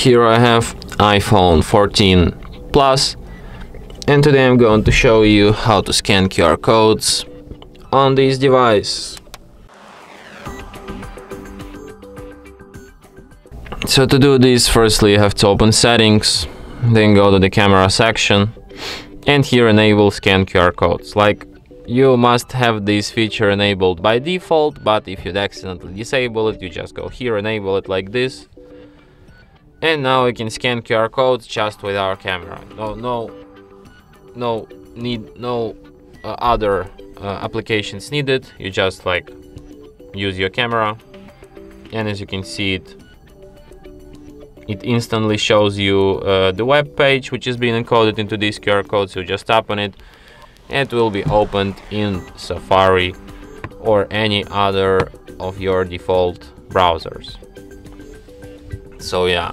Here I have iPhone 14 Plus and today I'm going to show you how to scan QR codes on this device. So to do this, firstly you have to open settings, then go to the camera section and here enable scan QR codes. Like you must have this feature enabled by default, but if you'd accidentally disable it, you just go here, enable it like this. And now we can scan QR codes just with our camera. No, no, no need, no uh, other uh, applications needed. You just like use your camera, and as you can see it, it instantly shows you uh, the web page which is being encoded into this QR code. So just tap on it and it will be opened in Safari or any other of your default browsers. So yeah.